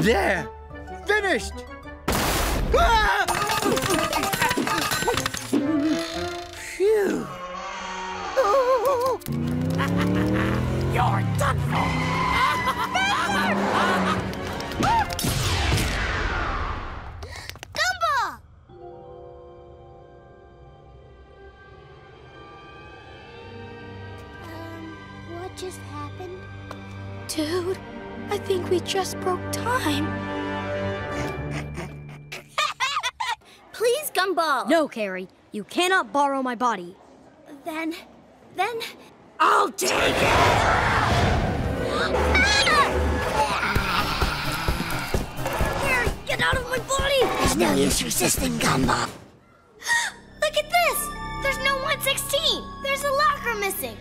There! Finished! Phew! You're done for. we just broke time. Please, Gumball. No, Carrie, you cannot borrow my body. Then, then. I'll take it. Carrie, get out of my body! There's no use resisting, Gumball. Look at this! There's no 116! There's a locker missing!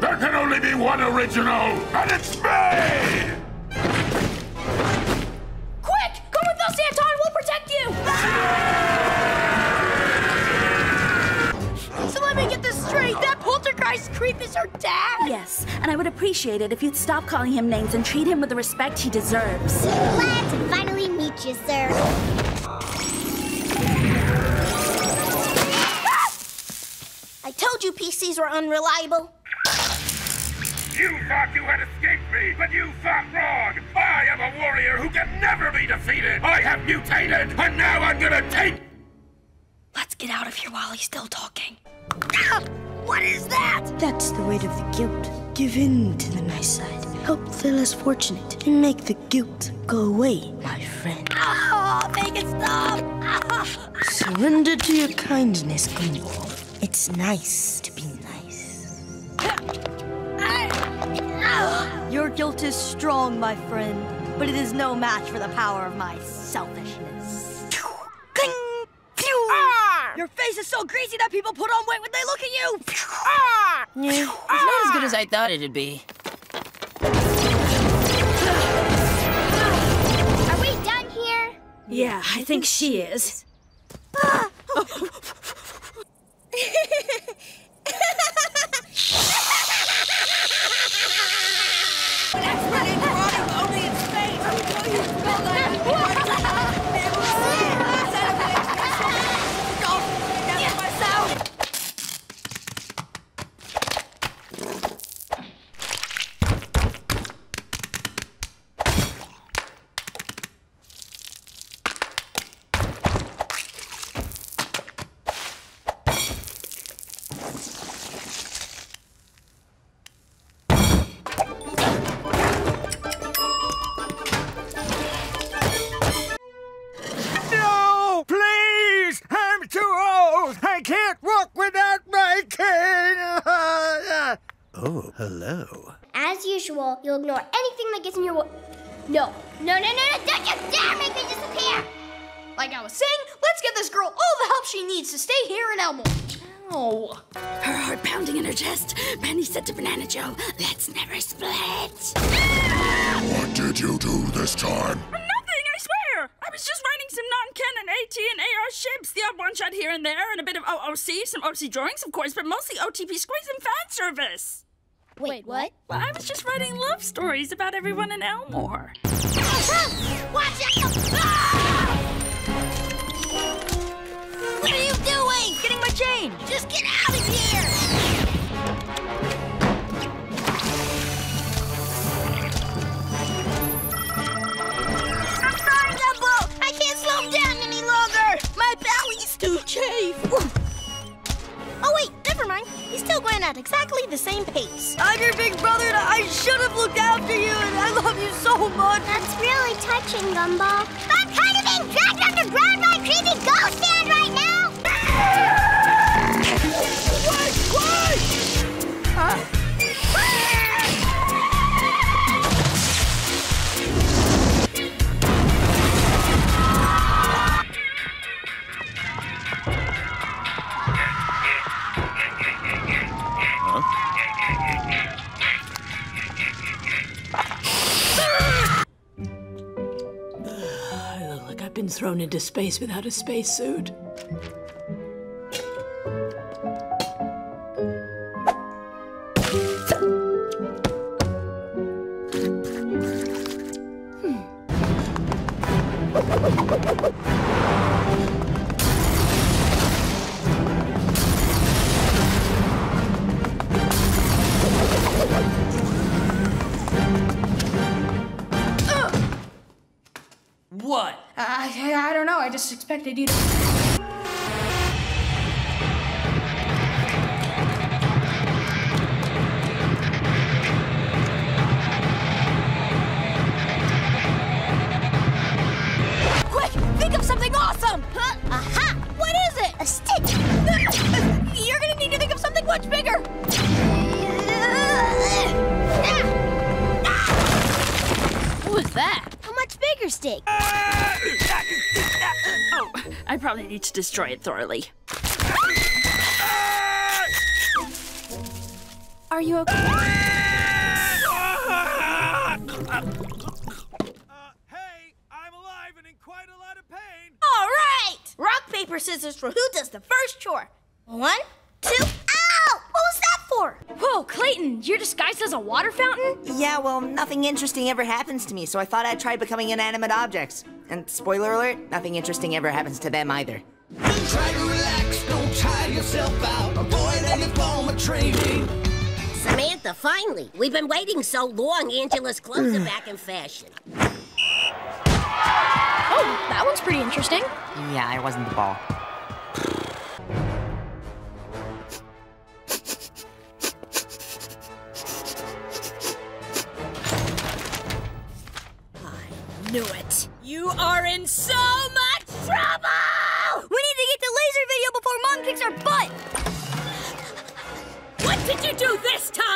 There can only be one original, and it's me! Quick! Come with us, Anton! We'll protect you! So let me get this straight. That poltergeist creep is her dad! Yes, and I would appreciate it if you'd stop calling him names and treat him with the respect he deserves. Glad to finally meet you, sir. Ah! I told you PCs were unreliable. You thought you had escaped me, but you thought wrong! I am a warrior who can never be defeated! I have mutated, and now I'm gonna take... Let's get out of here while he's still talking. What is that? That's the weight of the guilt. Give in to the nice side. Help the less fortunate and make the guilt go away, my friend. Oh, make it stop. Surrender to your kindness, Gumball. It's nice to be nice. Your guilt is strong, my friend, but it is no match for the power of my selfishness. Cling! Phew! Ah! Your face is so greasy that people put on weight when they look at you! Ah! Yeah, it's not as good as I thought it'd be. Are we done here? Yeah, I think she is. That's pretty karate, but only in space. I would old! I can't walk without my cane! oh, hello. As usual, you'll ignore anything that gets in your way. No. No, no, no, no! Don't you dare make me disappear! Like I was saying, let's get this girl all the help she needs to stay here in Elmore. Oh. Her heart pounding in her chest. Penny said to Banana Joe, let's never split. What did you do this time? Nothing, I swear! I was just writing some non-canon AT and AR ships, the odd one shot here and there, and a bit of OOC, some OC drawings, of course, but mostly OTP screens and fan service. Wait, what? Well, I was just writing love stories about everyone in Elmore. Watch out! Ah! At exactly the same pace. I'm your big brother and I should have looked after you and I love you so much. That's really touching, Gumball. I'm kind of being dragged underground by a creepy ghost stand right now! Thrown into space without a spacesuit. What? Just expected you to. Probably need to destroy it thoroughly. Are you okay? All right! Rock, paper, scissors for who does the first chore. One, two, ow! What was that for? Whoa, Clayton, you're disguised as a water fountain? Yeah, well, nothing interesting ever happens to me, so I thought I'd try becoming inanimate objects. And spoiler alert, nothing interesting ever happens to them either. Try to relax, don't tire yourself out. Avoid any form of training. Samantha, finally! We've been waiting so long, Angela's clothes are back in fashion. Oh, that one's pretty interesting. Yeah, I wasn't the ball. Knew it. You are in so much trouble! We need to get the laser video before Mom kicks our butt! What did you do this time?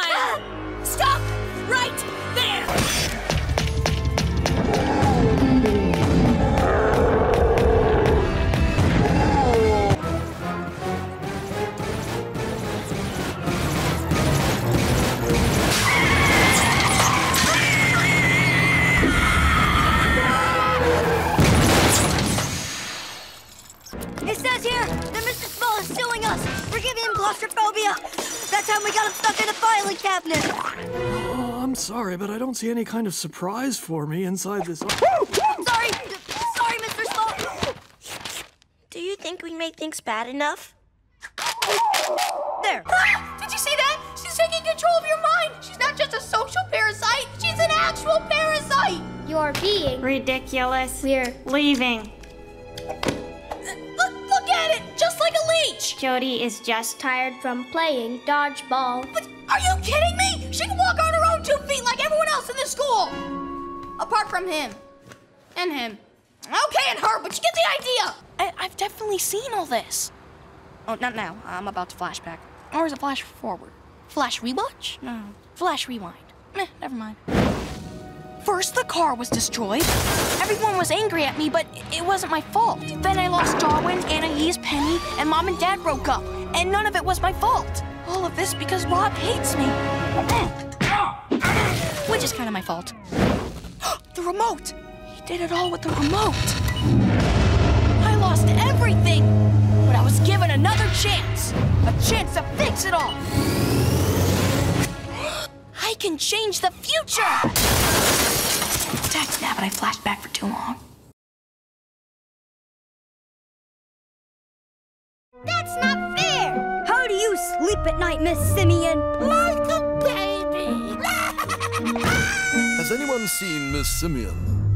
Says here that Mr. Small is suing us for giving him claustrophobia. That time we got him stuck in a filing cabinet. Oh, I'm sorry, but I don't see any kind of surprise for me inside this. Sorry, sorry, Mr. Small. Do you think we made things bad enough? There. Ah, did you see that? She's taking control of your mind. She's not just a social parasite, she's an actual parasite. You're being ridiculous. We're leaving. Look, look at it, just like a leech. Jody is just tired from playing dodgeball. But are you kidding me? She can walk on her own two feet like everyone else in the school. Apart from him. And him. Okay, and her, but you get the idea. I, I've definitely seen all this. Oh, not now. I'm about to flashback. Or is it flash forward? Flash rewatch? No. Flash rewind. Meh, never mind. First, the car was destroyed. Everyone was angry at me, but it wasn't my fault. Then I lost Darwin, Anais, Penny, and Mom and Dad broke up. And none of it was my fault. All of this because Rob hates me. Which is kind of my fault. the remote! He did it all with the remote. I lost everything, but I was given another chance. A chance to fix it all. I can change the future! Dad, snap it, I flashed back for too long. That's not fair! How do you sleep at night, Miss Simian? Like a baby! Has anyone seen Miss Simian?